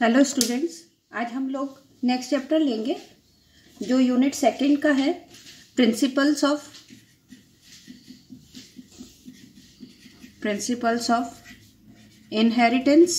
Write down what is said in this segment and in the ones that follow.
Hello students आज हम लोग नेक्स्ट चैप्टर लेंगे, जो यूनिट सेकंड का है principles of principles of inheritance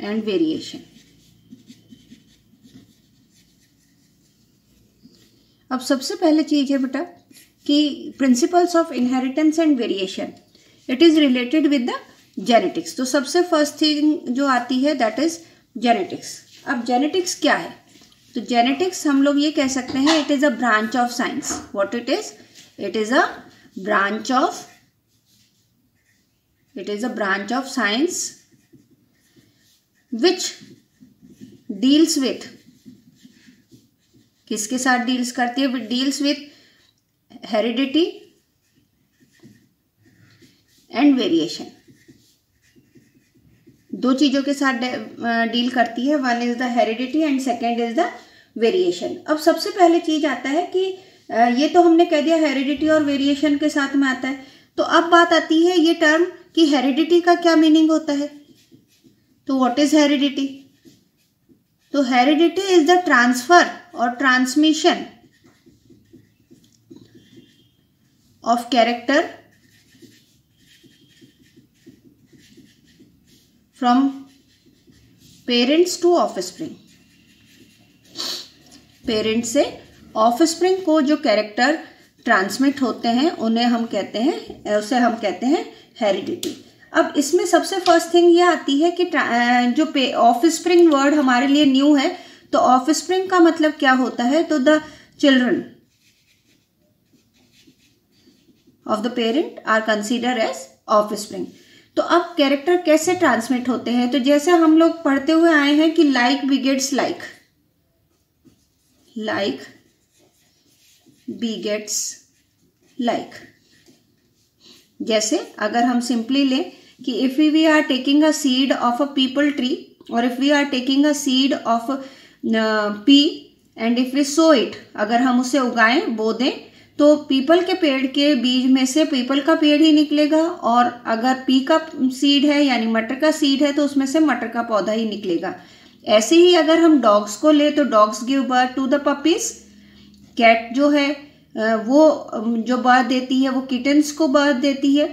and variation अब सबसे पहले चीज़ है बेटा, कि principles of inheritance and variation it is related with the genetics तो सबसे फ़र्स्ट थिंग जो आती है दैट इज़ जेनेटिक्स अब जेनेटिक्स क्या है? तो जेनेटिक्स हम लोग ये कह सकते हैं it is a branch of science what it is it is a branch of it is a branch of science which deals with किसके साथ डील्स करती है? Deals with heredity and variation दो चीज़ों के साथ डील करती है। One is the heredity and second is the variation अब सबसे पहले चीज़ आता है कि ये तो हमने कह दिया हेरिडिटी और वेरिएशन के साथ में आता है। तो अब बात आती है ये टर्म कि हेरिडिटी का क्या मीनिंग होता है? तो व्हाट इज़ हेरिडिटी तो हेरिडिटी इज़ द ट्रांसफ़र और transmission of character from parents to offspring parents से ऑफ़ स्प्रिंग को जो कैरेक्टर ट्रांसमिट होते हैं, उन्हें हम कहते हैं, उसे हम कहते हैं हेरिडिटी अब इसमें सबसे फ़र्स्ट थिंग ये आती है कि जो ऑफ़ स्प्रिंग वर्ड हमारे लिए न्यू है तो ऑफ़ स्प्रिंग का मतलब क्या होता है? तो the children of the parent are consider as offspring तो अब कैरेक्टर कैसे ट्रांसमिट होते हैं? तो जैसे हम लोग पढ़ते हुए आए हैं कि like begets like like begets like जैसे अगर हम सिंपली लें कि if we are taking a seed of a peepal tree और if we are taking a seed of pea and if we sow it अगर हम उसे उगाएँ, बो दें तो पीपल के पेड़ के बीज में से पीपल का पेड़ ही निकलेगा और अगर पी का सीड है, यानी मटर का सीड है तो उसमें से मटर का पौधा ही निकलेगा। ऐसे ही अगर हम डॉग्स को ले तो dogs give birth to the puppies cat जो है वो जो बर्थ देती है, वो किटन्स को बर्थ देती है।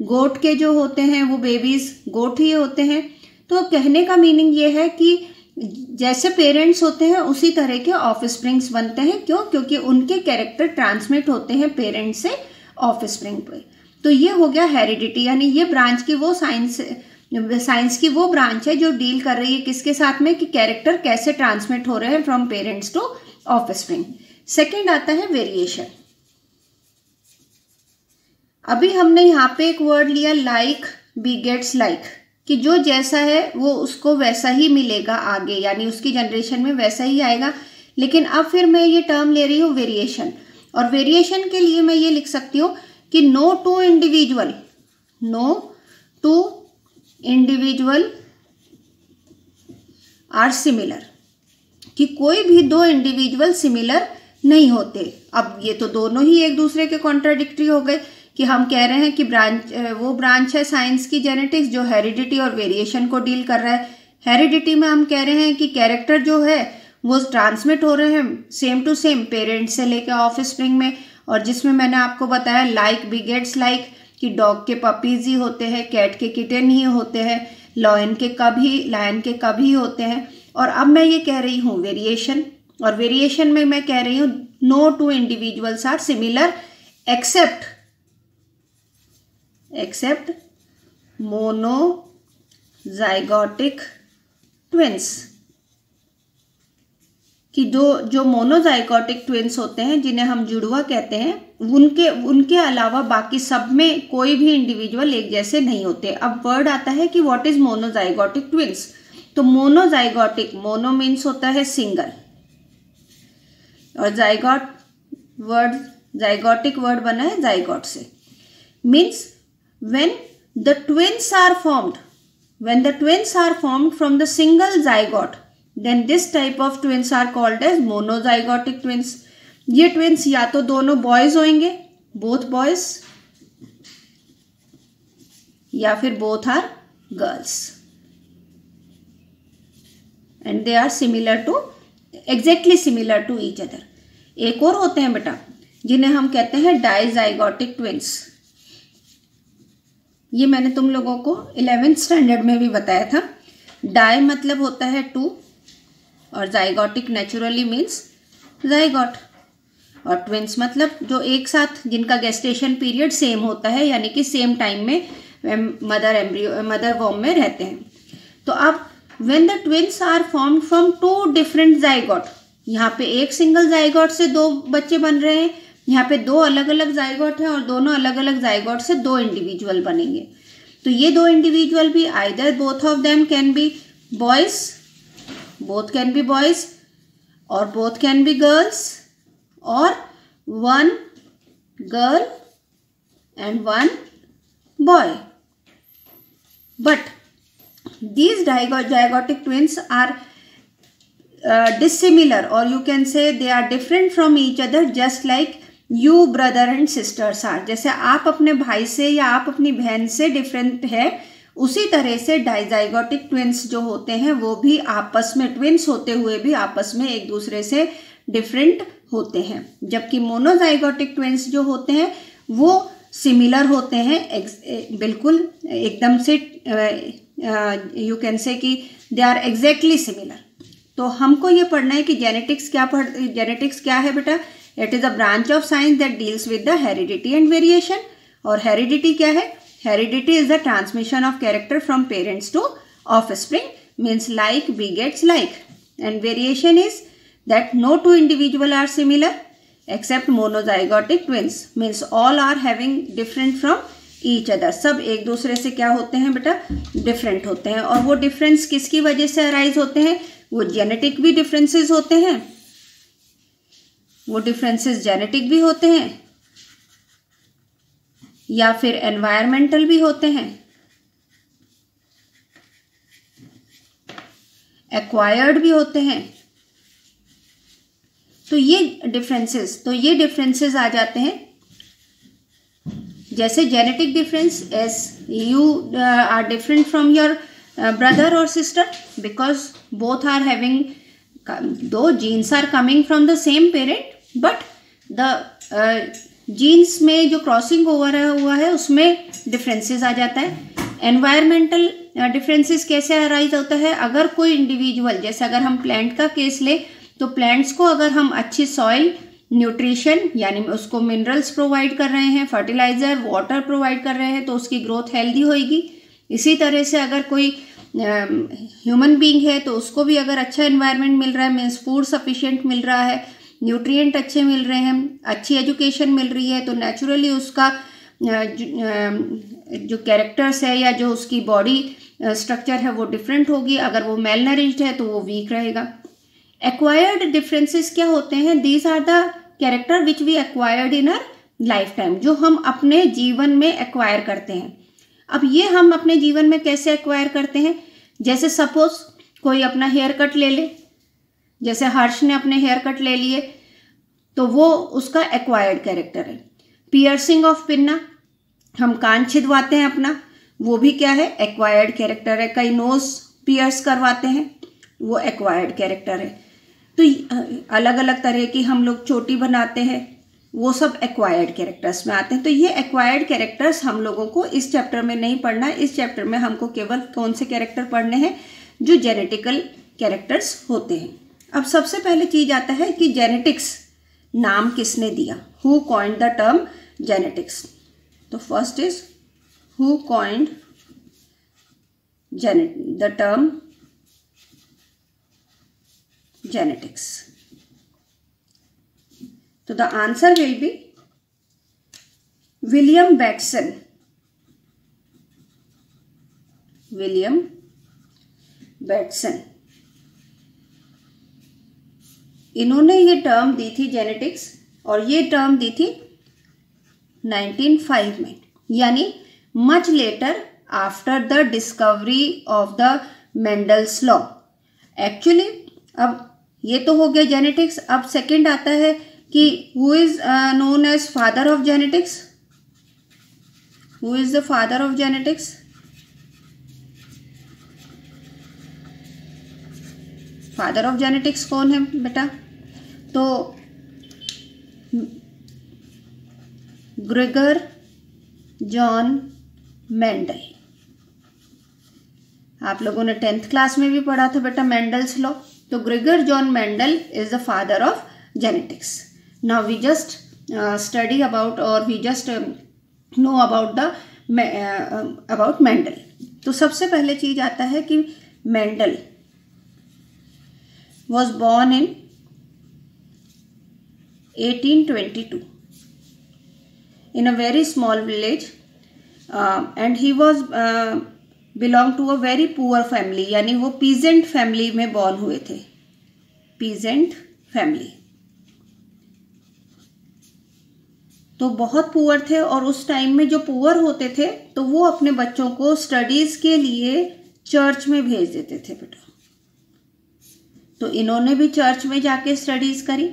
गोट के जो होते हैं, वो बेबीज गोट ही होते हैं। तो कहने का मीनिंग ये है कि जैसे पेरेंट्स होते हैं, उसी तरह के ऑफ़ स्प्रिंग्स बनते हैं। क्यों? क्योंकि उनके कैरेक्टर ट्रांसमिट होते हैं पेरेंट्स से ऑफ़ स्प्रिंग पे। तो ये हो गया हेरिडिटी, यानी ये ब्रांच की वो साइंस साइंस की वो ब्रांच है जो डील कर रही है किसके साथ में, कि कैरेक्टर कैसे ट्रांसमिट हो रहे हैं from parents to offspring second आता है वेरिएशन। अभी हमने यहाँ पे एक वर्ड लिया लाइक बी गेट्स लाइक कि जो जैसा है, वो उसको वैसा ही मिलेगा आगे, यानी उसकी जनरेशन में वैसा ही आएगा। लेकिन अब फिर मैं ये टर्म ले रही हूँ वेरिएशन और वेरिएशन के लिए मैं ये लिख सकती हूँ कि no two individual no two individual are similar कि कोई भी दो इंडिविजुअल सिमिलर नहीं होते। अब ये तो दोनों ही एक दूसरे के कॉन्ट्राडिक्टरी हो गए। कि हम कह रहे हैं कि ब्रांच वो ब्रांच है साइंस की जेनेटिक्स जो हेरिडिटी और वेरिएशन को डील कर रहा है। हेरिडिटी में हम कह रहे हैं कि कैरेक्टर जो है, वो ट्रांसमिट हो रहे हैं सेम टू सेम पेरेंट्स से लेकर ऑफ़ स्प्रिंग में। और जिसमें मैंने आपको बताया लाइक बिगेट्स लाइक कि डॉग के पपीज ही होते हैं कैट के किटन ही होते हैं लॉयन के कब ही लायन के कब ही होते हैं। और अब मैं ये कह रही हूँ वेरिएशन और वेरिएशन में मैं कह रही हूँ no two individuals are similar except except monozygotic twins कि दो, जो मोनोजाइगोटिक ट्विंस होते हैं, जिन्हें हम जुड़वा कहते हैं, उनके उनके अलावा बाकी सब में कोई भी इंडिविजुअल एक जैसे नहीं होते। अब वर्ड आता है कि व्हाट इज़ मोनोजाइगोटिक ट्विंस तो मोनोजाइगोटिक मोनो मीन्स होता है सिंगल और जाइगोट वर्ड जाइगोटिक वर्ड बना है जाइगोट से। Means when the twins are formed when the twins are formed from the single zygote then this type of twins are called as monozygotic twins ये twins या तो दोनों boys होंगे both boys या फिर both are girls and they are similar to exactly similar to each other एक और होते हैं बेटा जिन्हें हम कहते हैं डाइजाइगोटिक ट्विंस ये मैंने तुम लोगों को इलेवेंथ स्टैंडर्ड में भी बताया था। डाई मतलब होता है टू और जाइगोटिक नेचुरली मीन्स जाइगोट और ट्विंस मतलब जो एक साथ जिनका गेस्टेशन पीरियड सेम होता है, यानी कि सेम टाइम में मदर एम्ब्रियो मदर वॉम में रहते हैं। तो अब when the twins are form from two different zygote यहाँ पे एक सिंगल जाइगोट से दो बच्चे बन रहे हैं यहाँ पे दो अलग अलग जाइगोट हैं और दोनों अलग अलग जाइगोट से दो इंडिविजुअल बनेंगे। तो ये दो इंडिविजुअल भी either both of them can be boys both can be boys और बोथ कैन बी गर्ल्स और one girl and one boy but zygotic twins are uh, dissimilar or you can say they are different from each other just like you brother and sisters are जैसे आप अपने भाई से या आप अपनी बहन से डिफरेंट है उसी तरह से डाइजाइगोटिक ट्विंस जो होते हैं वो भी आपस में ट्विंस होते हुए भी आपस में एक दूसरे से डिफरेंट होते हैं। जबकि मोनोजाइगोटिक ट्विंस जो होते हैं वो सिमिलर होते हैं एक, बिल्कुल एकदम से यू कैन से कि दे आर एग्जैक्टली सिमिलर तो हमको ये पढ़ना है कि जेनेटिक्स क्या पढ़ जेनेटिक्स क्या है बेटा? It is a branch of science that deals with the heredity and variation और हेरिडिटी क्या है? Heredity is the transmission of character from parents to offspring means like begets like and variation is that no two individual are similar except monozygotic twins means all are having different from each other सब एक दूसरे से क्या होते हैं बेटा? Different होते हैं। और वो डिफरेंस किसकी वजह से अराइज होते हैं? वो जेनेटिक भी डिफरेंसेस होते हैं। वो डिफरेंसेस जेनेटिक भी होते हैं, या फिर एनवायरमेंटल भी होते हैं। एक्वायर्ड भी होते हैं। तो ये डिफरेंसेस तो ये डिफरेंसेस आ जाते हैं। जैसे genetic difference as you are different from your brother और sister because both are having दो genes are coming from the same parent but the genes में जो क्रॉसिंग ओवर हुआ है उसमें डिफरेंसेस आ जाता है। एनवायरमेंटल डिफरेंसेस uh, कैसे अराइज होता है? अगर कोई इंडिविजुअल जैसे अगर हम प्लांट का केस ले तो प्लांट्स को अगर हम अच्छी सॉइल न्यूट्रिशन यानी उसको मिनरल्स प्रोवाइड कर रहे हैं फर्टिलाइज़र वाटर प्रोवाइड कर रहे हैं तो उसकी ग्रोथ हेल्दी होएगी। इसी तरह से अगर कोई ह्यूमन बींग है तो उसको भी अगर अच्छा इन्वायरमेंट मिल रहा है मीन्स फ़ूड सफिशिएंट मिल रहा है न्यूट्रिएंट अच्छे मिल रहे हैं, अच्छी एजुकेशन मिल रही है तो नेचुरली उसका जो कैरेक्टर्स है या जो उसकी बॉडी स्ट्रक्चर है वो डिफरेंट होगी। अगर वो मेल नरिज्ड है तो वो वीक रहेगा। एक्वायर्ड डिफरेंसेस क्या होते हैं? These are the character which we acquired in our life time जो हम अपने जीवन में एक्वायर करते हैं। अब ये हम अपने जीवन में कैसे एक्वायर करते हैं? जैसे सपोज़ कोई अपना हेयर कट ले ले जैसे हर्ष ने अपने हेयर कट ले लिए तो वो उसका एक्वायर्ड कैरेक्टर है। पियर्सिंग ऑफ़ पिन्ना हम कान छिदवाते हैं अपना, वो भी क्या है एक्वायर्ड कैरेक्टर है। कई नोज़ पियर्स करवाते हैं, वो एक्वायर्ड कैरेक्टर है। तो अलग अलग तरह की हम लोग चोटी बनाते हैं, वो सब एक्वायर्ड कैरेक्टर्स में आते हैं। तो ये एक्वायर्ड कैरेक्टर्स हम लोगों को इस चैप्टर में नहीं पढ़ना, इस चैप्टर में हमको केवल कौन से कैरेक्टर पढ़ने हैं, जो जेनेटिकल कैरेक्टर्स होते हैं। अब सबसे पहले चीज़ आता है कि जेनेटिक्स नाम किसने दिया who coined the term genetics तो first is who coined the term genetics. So the answer will be William Batson. William Batson. इन्होंने ये टर्म दी थी जेनेटिक्स और ये टर्म दी थी 1905 में। यानी much later after the discovery of the Mendel's law actually अब ये तो हो गया जेनेटिक्स अब सेकंड आता है कि who is known as father of genetics who is the father of genetics father of genetics कौन है बेटा? तो ग्रेगर जॉन मेंडल। आप लोगों ने टेंथ क्लास में भी पढ़ा था बेटा मेंडल्स लॉ। तो Gregor John Mendel is the father of genetics. Now we just study about और we just know about the about Mendel. तो सबसे पहले चीज़ आता है कि Mendel was born in 1822 in a very small village uh, and he was uh, belong to a very poor family यानी वो पीजेंट फैमिली में बॉर्न हुए थे। पीजेंट फैमिली तो बहुत पुअर थे और उस टाइम में जो पुअर होते थे तो वो अपने बच्चों को स्टडीज़ के लिए चर्च में भेज देते थे बेटा। तो इन्होंने भी चर्च में जाके स्टडीज़ करी।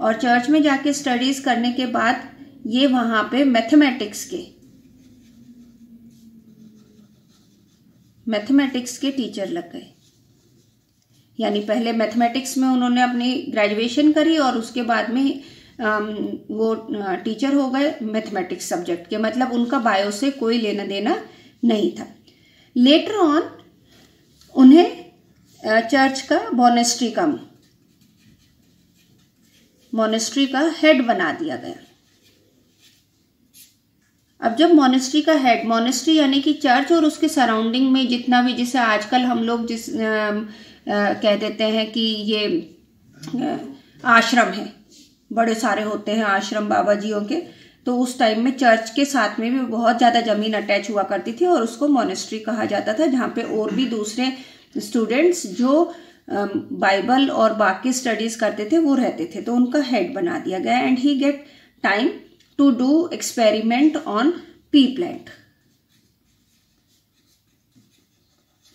और चर्च में जाके स्टडीज़ करने के बाद ये वहाँ पे मैथमेटिक्स के मैथमेटिक्स के टीचर लग गए। यानी पहले मैथमेटिक्स में उन्होंने अपनी ग्रेजुएशन करी और उसके बाद में वो टीचर हो गए मैथमेटिक्स सब्जेक्ट के। मतलब उनका बायो से कोई लेना देना नहीं था। लेटर ऑन उन्हें चर्च का मोनेस्ट्री का मोनेस्ट्री का हेड बना दिया गया। अब जब मोनेस्ट्री का हेड मोनेस्ट्री यानी कि चर्च और उसके सराउंडिंग में जितना भी जिसे आजकल हम लोग जिस आ, आ, कह देते हैं कि ये आ, आश्रम है बड़े सारे होते हैं आश्रम बाबा जियों के तो उस टाइम में चर्च के साथ में भी बहुत ज़्यादा ज़मीन अटैच हुआ करती थी और उसको मोनेस्ट्री कहा जाता था जहाँ पे और भी दूसरे स्टूडेंट्स जो बाइबल और बाकी स्टडीज़ करते थे, वो रहते थे। तो उनका हेड बना दिया गया and he get time to do experiment on pea plant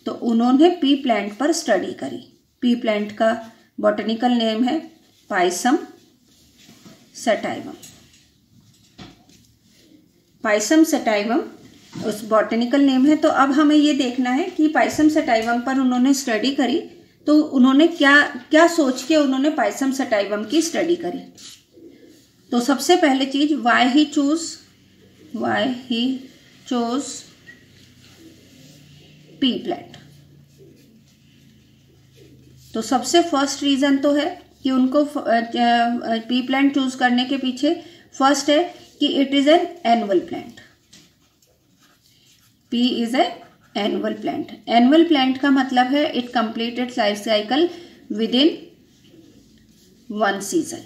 तो उन्होंने पी प्लांट पर स्टडी करी। पी प्लांट का बॉटनिकल नेम है पाइसम सेटाइवम पाइसम सेटाइवम उस बॉटनिकल नेम है। तो अब हमें ये देखना है कि पाइसम सेटाइवम पर उन्होंने स्टडी करी तो उन्होंने क्या क्या सोच के उन्होंने पाइसम सेटाइवम की स्टडी करी। तो सबसे पहले चीज़ why he choose why he choose pea plant तो सबसे फ़र्स्ट रीजन तो है कि उनको पी प्लांट चूज़ करने के पीछे फ़र्स्ट है कि it is an annual plant pea is a annual plant annual plant का मतलब है it completed life cycle within one season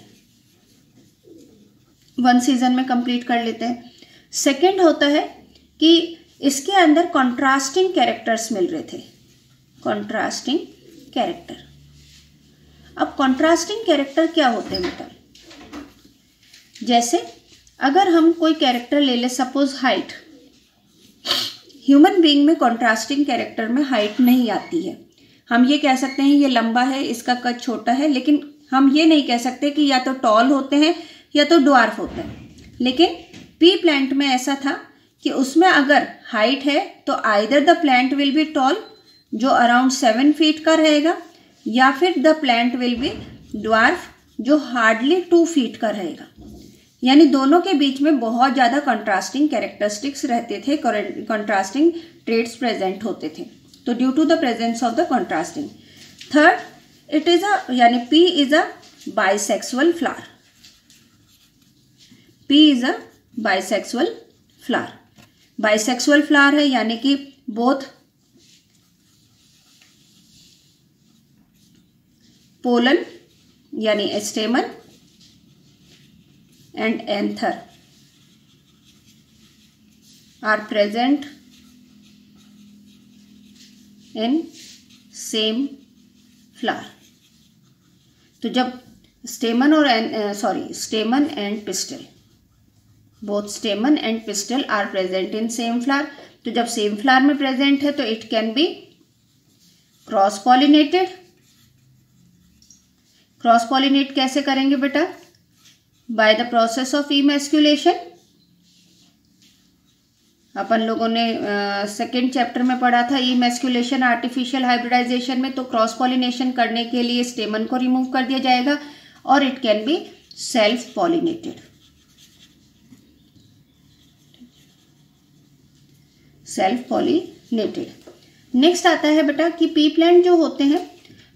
one season में कंप्लीट कर लेते हैं। सेकंड होता है कि इसके अंदर कॉन्ट्रास्टिंग कैरेक्टर्स मिल रहे थे। कॉन्ट्रास्टिंग कैरेक्टर अब कॉन्ट्रास्टिंग कैरेक्टर क्या होते हैं बेटा? जैसे अगर हम कोई कैरेक्टर ले ले सपोज़ हाइट ह्यूमन बीइंग में कॉन्ट्रास्टिंग कैरेक्टर में हाइट नहीं आती है। हम ये कह सकते हैं, ये लंबा है, इसका कद छोटा है, लेकिन हम ये नहीं कह सकते कि या तो टॉल होते हैं, या तो ड्वार्फ होते हैं। लेकिन पी प्लांट में ऐसा था कि उसमें अगर हाइट है तो either the plant will be tall जो अराउंड सेवन फीट का रहेगा, या फिर the plant will be dwarf जो हार्डली टू फीट का रहेगा। यानी दोनों के बीच में बहुत ज़्यादा कंट्रास्टिंग कैरेक्टरिस्टिक्स रहते थे कंट्रास्टिंग ट्रेड्स प्रेजेंट होते थे। तो due to the presence of the contrasting third it is a यानी pea is a bisexual flower pea is a bisexual flower bisexual flower है, यानी कि बोथ पोलन यानी stamen and anther are present in same flower तो जब stamen और sorry stamen and pistil both stamen and pistil are present in same flower तो जब same flower में प्रेजेंट है तो it can be cross pollinated cross pollinate कैसे करेंगे बेटा? By the process of emasculation अपन लोगों ने सेकेंड चैप्टर में पढ़ा था ई मेस्कुलेशन आर्टिफिशियल हाइब्रिडाइजेशन में तो क्रॉस पॉलिनेशन करने के लिए स्टेमन को रिमूव कर दिया जाएगा और it can be self pollinated self pollinated next आता है बेटा कि पी प्लांट जो होते हैं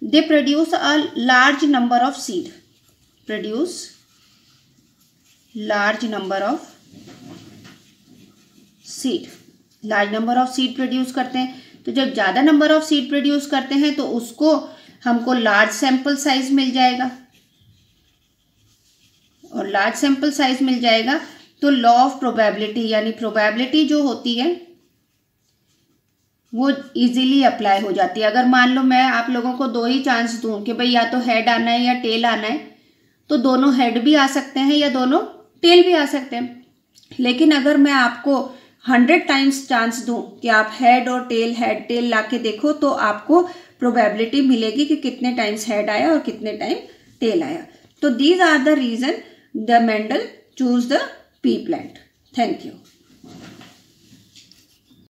they produce a large number of seed produce large number of seed large number of seed produce करते हैं। तो जब ज़्यादा नंबर ऑफ़ सीड प्रोड्यूस करते हैं तो उसको हमको लार्ज सैंपल साइज़ मिल जाएगा। और लार्ज सैंपल साइज़ मिल जाएगा तो लॉ ऑफ़ प्रोबेबिलिटी यानी प्रोबेबिलिटी जो होती है, वो इजीली अप्लाई हो जाती है। अगर मान लो मैं आप लोगों को दो ही चांस दूँ कि भाई या तो हेड आना है या टेल आना है तो दोनों हेड भी आ सकते हैं या दोनों टेल भी आ सकते हैं। लेकिन अगर मैं आपको हंड्रेड टाइम्स चांस दूँ कि आप हेड और टेल हेड टेल ला के देखो तो आपको प्रोबेबिलिटी मिलेगी कि कितने टाइम्स हेड आया और कितने टाइम टेल आया। तो these are the reason the Mendel choose the pea plant thank you